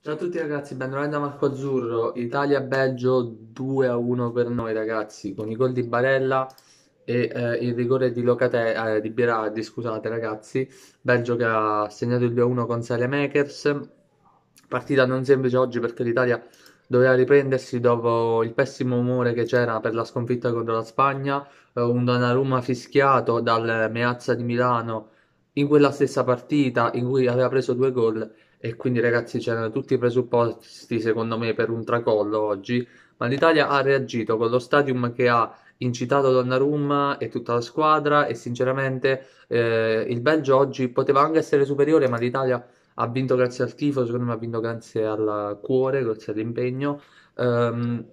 Ciao a tutti ragazzi, benvenuti da Marco Azzurro, Italia-Belgio 2 a 1 per noi ragazzi, con i gol di Barella e eh, il rigore di Locate, eh, di Berardi, scusate ragazzi, Belgio che ha segnato il 2 a 1 con Makers, partita non semplice oggi perché l'Italia doveva riprendersi dopo il pessimo umore che c'era per la sconfitta contro la Spagna, eh, un Donnarumma fischiato dal Meazza di Milano in quella stessa partita in cui aveva preso due gol e quindi ragazzi c'erano tutti i presupposti secondo me per un tracollo oggi, ma l'Italia ha reagito con lo stadium che ha incitato Donnarumma e tutta la squadra e sinceramente eh, il Belgio oggi poteva anche essere superiore, ma l'Italia ha vinto grazie al tifo, secondo me ha vinto grazie al cuore, grazie all'impegno. Um,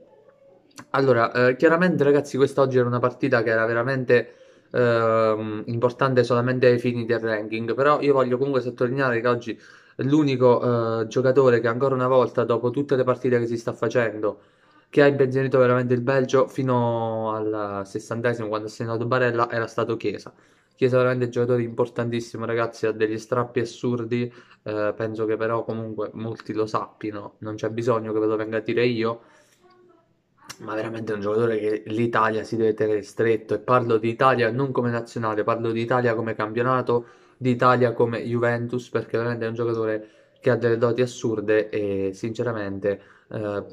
allora, eh, chiaramente ragazzi, quest'oggi era una partita che era veramente eh, importante solamente ai fini del ranking, però io voglio comunque sottolineare che oggi l'unico eh, giocatore che ancora una volta, dopo tutte le partite che si sta facendo, che ha impensierito veramente il Belgio fino al sessantesimo quando ha segnato Barella era stato Chiesa. Chiesa è veramente giocatore importantissimo, ragazzi, ha degli strappi assurdi, eh, penso che però comunque molti lo sappiano, non c'è bisogno che ve lo venga a dire io ma veramente è un giocatore che l'Italia si deve tenere stretto e parlo di Italia non come nazionale, parlo di Italia come campionato, di Italia come Juventus perché veramente è un giocatore che ha delle doti assurde e sinceramente eh,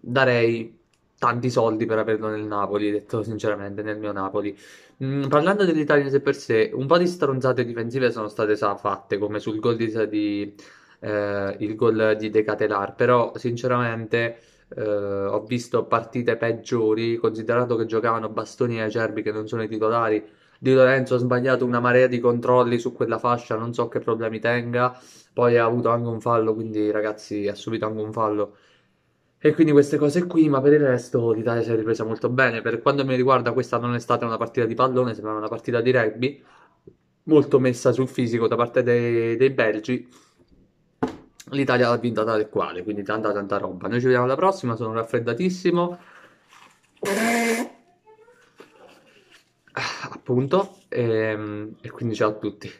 darei tanti soldi per averlo nel Napoli, detto sinceramente, nel mio Napoli. Mm, parlando dell'Italia in sé per sé, un po' di stronzate difensive sono state fatte, come sul gol di, di eh, il gol di De Catelar, però sinceramente eh, ho visto partite peggiori, considerato che giocavano Bastoni e Acerbi che non sono i titolari. Di Lorenzo ha sbagliato una marea di controlli su quella fascia, non so che problemi tenga. Poi ha avuto anche un fallo, quindi ragazzi ha subito anche un fallo. E quindi queste cose qui, ma per il resto l'Italia si è ripresa molto bene. Per quanto mi riguarda, questa non è stata una partita di pallone, sembrava una partita di rugby, molto messa sul fisico da parte dei, dei belgi l'Italia l'ha vinta tale quale, quindi tanta tanta roba. Noi ci vediamo alla prossima, sono raffreddatissimo. Ah, appunto, e, ehm, e quindi ciao a tutti.